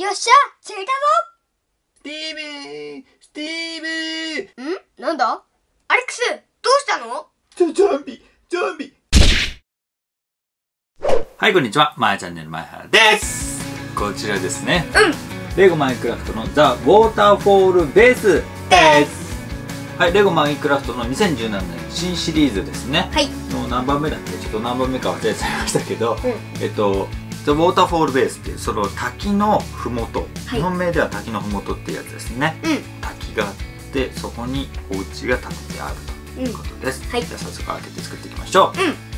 よっしゃ釣れたスティーブスティーブぞん？なんだ？アレックスどうしたの？ゾゾンビゾンビ。はい、こんにちは。まやチャンネルまやはらです。こちらですね。うん。レゴマインクラフトのザ・ウォーターフォールベースです。はい、レゴマインクラフトの2017年新シリーズですね。はい。の何番目だっけ？ちょっと何番目か忘れちゃいましたけど、うえっと、ザ・ウォーターフォールベースっていう、その滝のふもと、はい日本名では滝のふもとっていうやつですね。うん滝があって、そこにお家が建ててあるということです。はいじゃあ早速開けて作っていきましょう。うん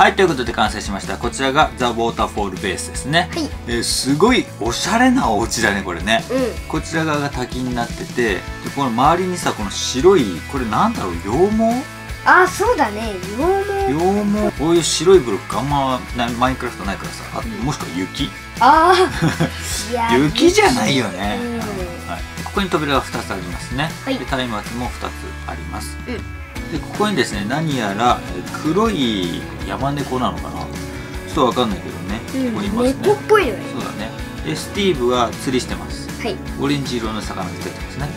はい、ということで完成しました。こちらがザ・ウォーターフォールベースですね。はい。えーすごいおしゃれなお家だね、これね。うん。こちら側が滝になってて、でこの周りにさ、この白い、これなんだろう、羊毛？あそうだね。羊毛。羊毛？こういう白いブロックあんまなマインクラフトないからさ、あもしくは雪？ああ いや雪じゃないよね。うんはい、でここに扉が2つありますね。はい。で、松明も2つあります。うんで、ここにですね、何やらえー黒い山猫なのかな？ちょっとわかんないけどね。うんここにいますね。猫っぽいよねそうだね。で、スティーブは釣りしてます。はいオレンジ色の魚が出てますね。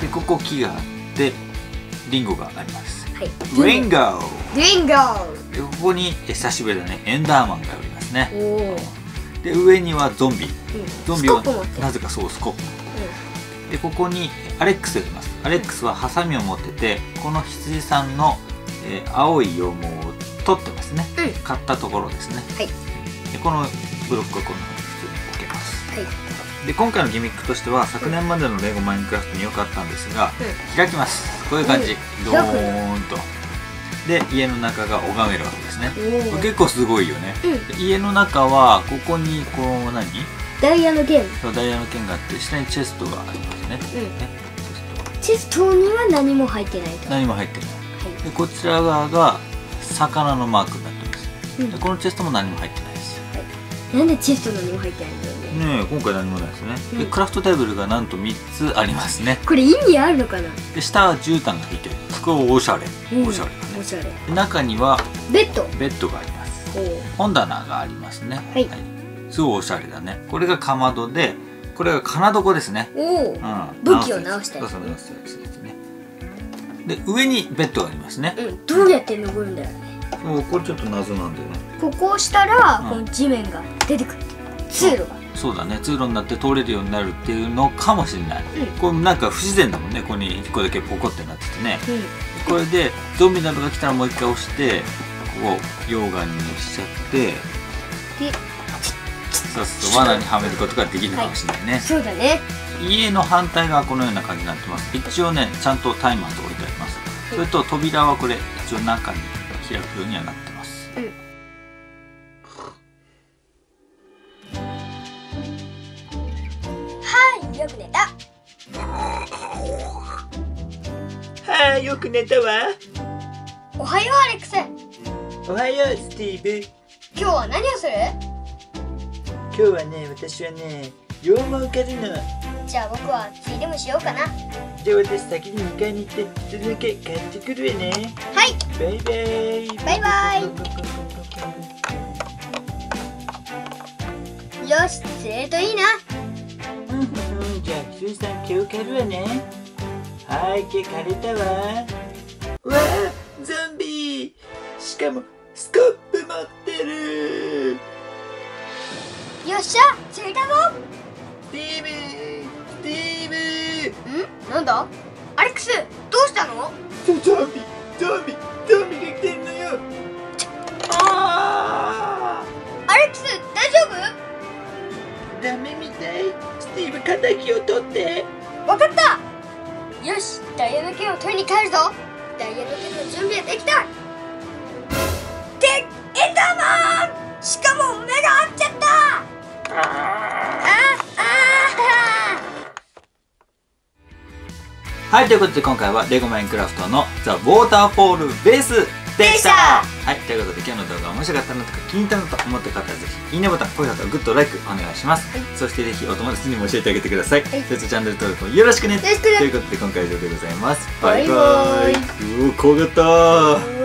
で、ここ木があって、リンゴがあります。はいリンゴリンゴで、ここにえ久しぶりだね、エンダーマンがおりますね。おおで、上にはゾンビ。ゾンビはなぜかそうスコップ。でここにアレックスがいますアレックスはハサミを持っててこの羊さんの、えー青い羊毛を取ってますね、うん。買ったところですね。はい。でこのブロックはこんな風に普通に置けます。はい。で今回のギミックとしては昨年までのレゴマインクラフトに良かったんですが、う開きます。こういう感じ、うん。ドーンと。で家の中が拝めるわけですね。結構すごいよね、うん。で家の中はここにこう何？ダイヤの弦そうダイヤの剣があって下にチェストがありますね、うん。ねチェストには何も入ってないと。何も入ってない。はでこちら側が魚のマークになってます。い、うん。でこのチェストも何も入ってないです。なんでチェスト何も入ってないんだよね。ねえ今回何もないですね、でうん。クラフトテーブルがなんと3つありますね。これ意味あるのかな？で下は絨毯が引いてる。これおしゃれ、うん。おしゃれだね。おしゃれ。で中にはベッド。ベッドがあります。本棚がありますね。はい。すごいおしゃれだね。これがかまどでこれが金床ですね。おお。うん。武器を直したやつそうそう直したやつです。ねで上にベッドがありますね。うん。どうやって登るんだよね。もうこれちょっと謎なんだよね。ここを押したら、うん。この地面が出てくる。通路が。そうだね。通路になって通れるようになるっていうのかもしれない、うん。これなんか不自然だもんね。ここに1個だけポコってなっててね。うこれでゾンビなどが来たらもう一回押してここ溶岩にしちゃって。んでそうそう罠にはめることができるかもしれないね、そうだね家の反対側このような感じになってます一応ねちゃんとタイマーと置いてありますそれと扉はこれ一応中に開くようにはなってますうんはいよく寝たはあよく寝たわおはようアレックスおはようスティーブ今日は何をする今日はね私はね羊毛を狩るの。じゃあ僕はついでもしようかな。はじゃあ私先に迎えに行ってそれだけ買ってくるわね。い。バイバイ。バイバイ。よし釣れるといいな。うんうんうん。じゃあスーさん今日狩るわね。はい毛枯れたわ。わあゾンビ。しかもスコップ持ってるよっしゃ釣れたぞスティーブスティーん？なんだ？アレックスどうしたの？ブゾンビゾンビゾンビが来てるのよ。ああアレックス大丈ダメみたい。スティーブ敵を取って。夫わかった。よしダイヤの剣を取りに帰るぞ。ダイヤの剣の準備はできた。でエンダーマン！しかもはいということで今回はレゴマインクラフトのザ・ウォーターフォールベースでした。はいということで今日の動画面白かったなとか気に入ったなと思った方はぜひいいねボタン高評価グッドライクお願いします、はい。そしてぜひお友達にも教えてあげてください、はい。そしてチャンネル登録もよろしくね。ということで今回は以上でございます。バイバイ。うお怖かった